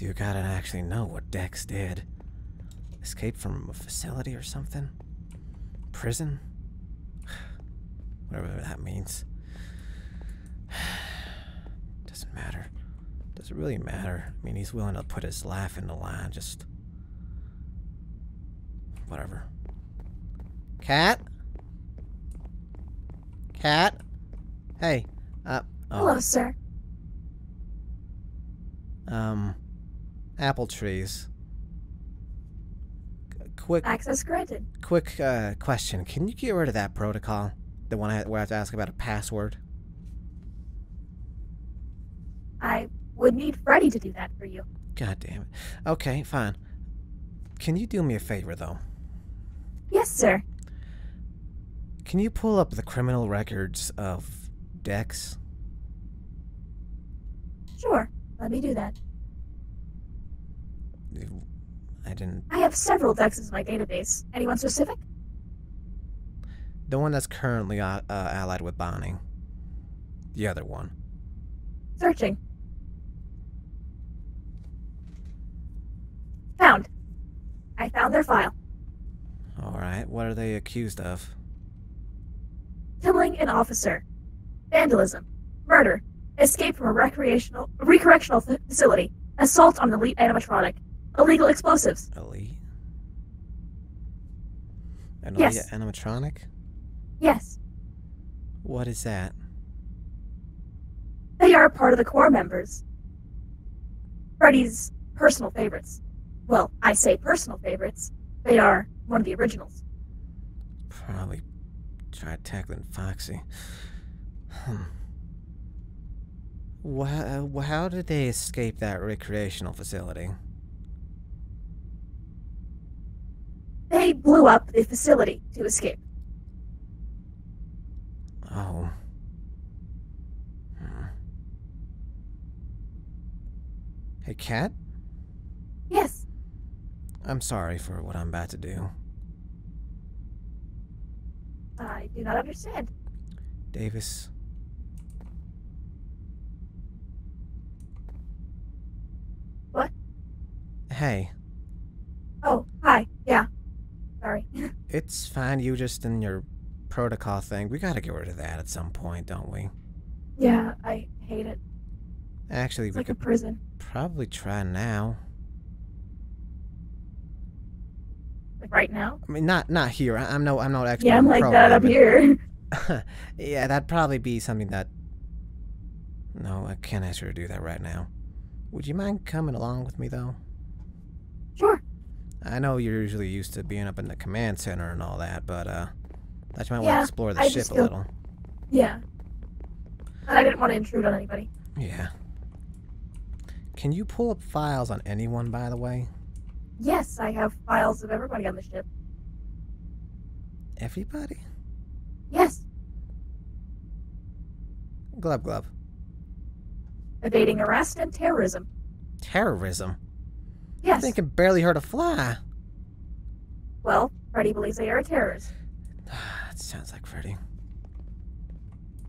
Do gotta actually know what Dex did. Escape from a facility or something? Prison? Whatever that means. Doesn't matter. Does it really matter? I mean, he's willing to put his life in the line, just. Whatever. Cat? Cat? Hey, uh. Oh, Hello, sir. um. Apple trees. Quick, Access granted. quick uh, question. Can you get rid of that protocol? The one I where I have to ask about a password? I would need Freddy to do that for you. God damn it. Okay, fine. Can you do me a favor, though? Yes, sir. Can you pull up the criminal records of Dex? Sure. Let me do that. I didn't. I have several dexes in my database. Anyone specific? The one that's currently uh, uh, allied with Bonnie. The other one. Searching. Found. I found their file. Alright, what are they accused of? Killing an officer. Vandalism. Murder. Escape from a recreational recorrectional fa- facility. Assault on an elite animatronic. Illegal explosives. Elite? An Yes. animatronic? Yes. What is that? They are part of the core members. Freddy's personal favorites. Well, I say personal favorites. They are one of the originals. Probably tried tackling Foxy. Hmm. Wha- uh, how did they escape that recreational facility? They blew up the facility to escape. Oh. Hmm. Hey, Cat? Yes, I'm sorry for what I'm about to do. I do not understand. Davis. What? Hey, Oh, hi. Yeah. Sorry. It's fine. You just in your protocol thing. We gotta get rid of that at some point, don't we? yeah, I hate it. Actually, It's we like a prison. probably try now. Like right now. I mean, not not here. I, I'm no, I'm not expert. Yeah, I'm like that up here. yeah, that'd probably be something that. No, I can't ask you to do that right now. Would you mind coming along with me, though? I know you're usually used to being up in the command center and all that, but uh, you might want to explore the I ship a little. Yeah. I didn't want to intrude on anybody. Yeah. Can you pull up files on anyone, by the way? Yes, I have files of everybody on the ship. Everybody? Yes. Glub glub. Evading arrest and terrorism. Terrorism. Yes. They can barely hurt a fly. Well, Freddy believes they are a terrorist. that sounds like Freddy.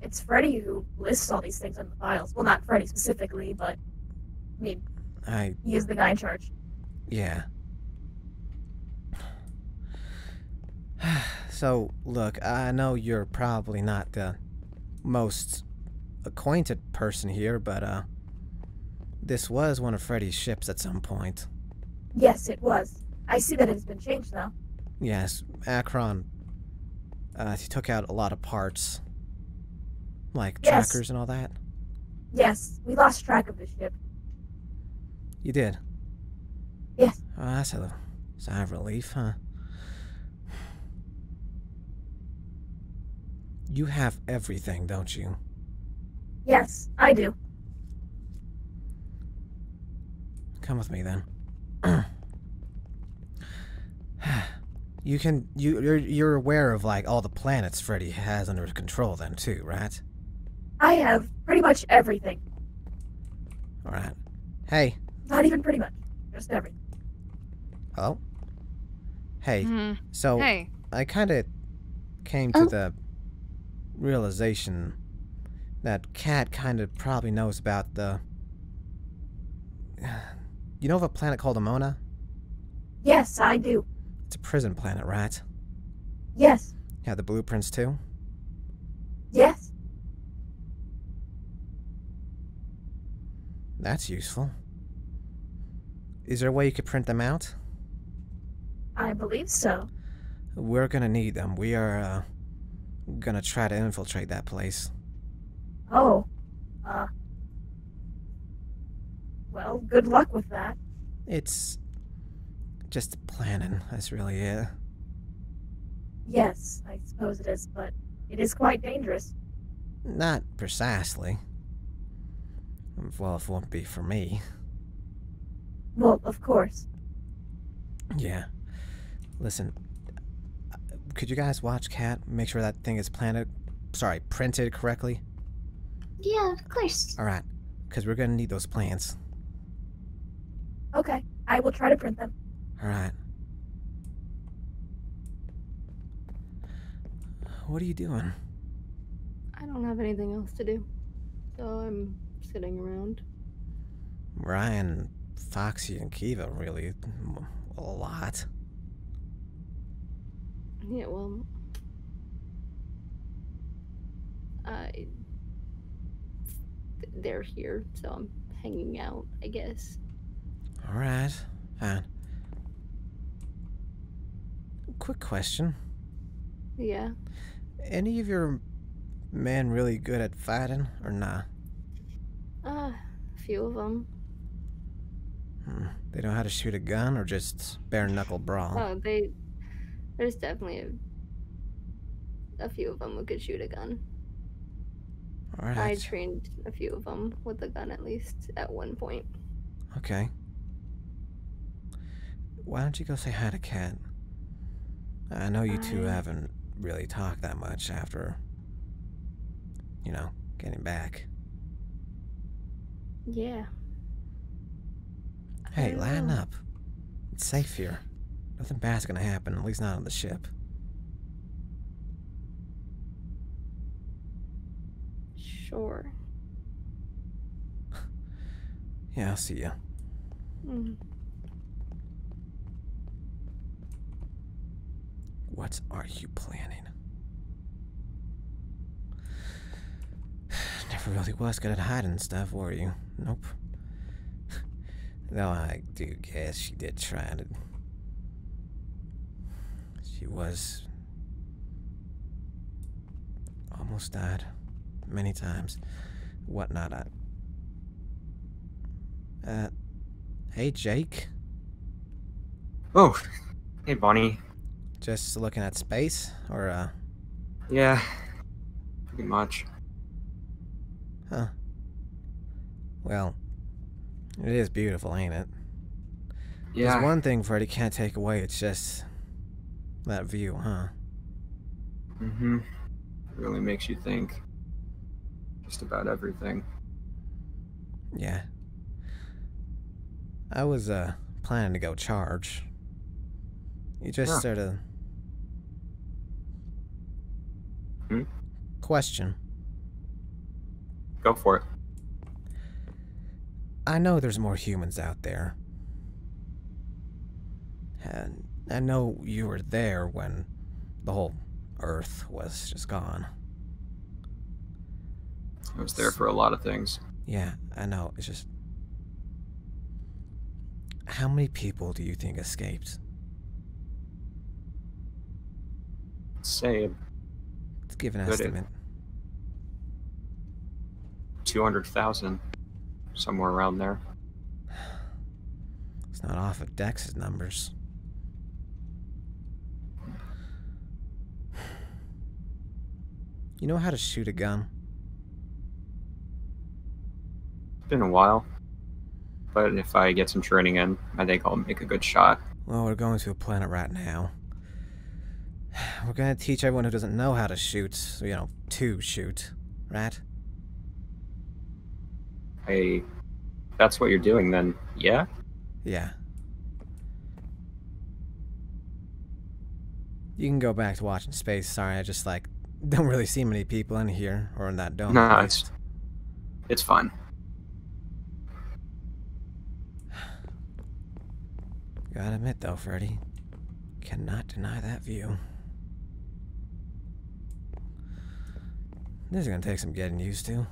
It's Freddy who lists all these things in the files. Well, not Freddy specifically, but I mean, I he is the guy in charge. Yeah. so, look, I know you're probably not the most acquainted person here, but, uh, this was one of Freddy's ships at some point. Yes, it was. I see that it's been changed now. Yes, Akron, uh, he took out a lot of parts. Like Yes. trackers and all that. Yes, we lost track of the ship. You did? Yes. Oh, that's a sigh of relief, huh? You have everything, don't you? Yes, I do. Come with me then. You can you you're you're aware of like all the planets Freddy has under his control then too, right? I have pretty much everything. All right. Hey, Not even pretty much. Just everything. hello. Hey, Hmm. so Hey. I kind of came to Oh. the realization that Cat kind of probably knows about the you know of a planet called Amona? Yes, I do. It's a prison planet, right? Yes. Yeah, the blueprints too? Yes. That's useful. Is there a way you could print them out? I believe so. We're gonna need them. We are, uh, gonna try to infiltrate that place. Oh. Uh. Well, good luck with that. It's just planning. That's really it. Yes, I suppose it is, but it is quite dangerous. Not precisely. Well, it won't be for me. Well, of course. Yeah. Listen, uh, could you guys watch Cat? Make sure that thing is planted. Sorry, printed correctly. Yeah, of course. All right, because we're gonna need those plans. Okay, I will try to print them. All right. What are you doing? I don't have anything else to do. So I'm sitting around. Ryan, Foxy, and Kiva really a lot. Yeah, well. I. They're here, so I'm hanging out, I guess. All right, fine. Quick question: Yeah. Any of your men really good at fighting, or nah? Uh, a few of them. Hmm. They know how to shoot a gun, or just bare knuckle brawl. Oh, they. There's definitely a, a few of them who could shoot a gun. All I trained a few of them with a gun at least at one point. Okay. Why don't you go say hi to Kat? I know you two I- haven't really talked that much after, you know, getting back. Yeah. Hey, line up. It's safe here. Nothing bad's gonna happen, at least not on the ship. Sure. Yeah, I'll see ya. Mm. What are you planning? Never really was good at hiding stuff, were you? Nope. Though I do guess she did try to. She was. Almost died. Many times. Whatnot. I. Uh. Hey, Jake. Oh, hey Bonnie. Just looking at space? Or, uh. Yeah, pretty much. Huh. Well, it is beautiful, ain't it? Yeah, There's one thing Freddy can't take away, it's just that view, huh? mm-hmm. Really makes you think. Just about everything. Yeah. I was uh planning to go charge. You just Huh. sort of Hmm? Question. Go for it. I know there's more humans out there. And I know you were there when the whole Earth was just gone. I was there for a lot of things. Yeah, I know. It's just. How many people do you think escaped? Say give an estimate. two hundred thousand, somewhere around there. It's not off of Dex's numbers. You know how to shoot a gun? It's been a while, but if I get some training in, I think I'll make a good shot. Well, we're going to a planet right now. We're gonna teach everyone who doesn't know how to shoot, you know, to shoot, right? Hey, that's what you're doing then? Yeah. Yeah. You can go back to watching space. Sorry, I just like don't really see many people in here or in that dome. No, at it's-. It's fine. Gotta admit though, Freddy, cannot deny that view. This is gonna take some getting used to.